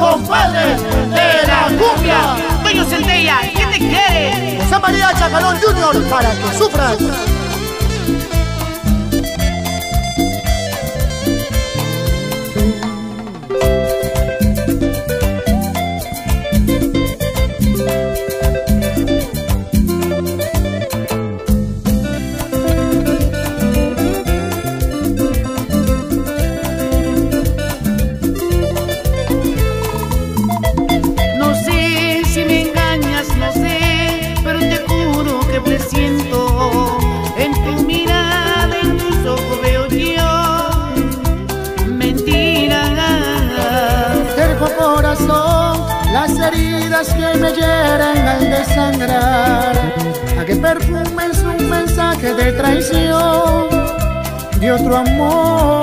compadres de la cumbia. Toño Centella, ¿qué te quiere? José María Chacalón Junior, para que sufras. Que presiento en tu mirada, en tus ojos veo yo mentira. Terco corazón, las heridas que me hieren al desangrar. A que perfumes un mensaje de traición de otro amor.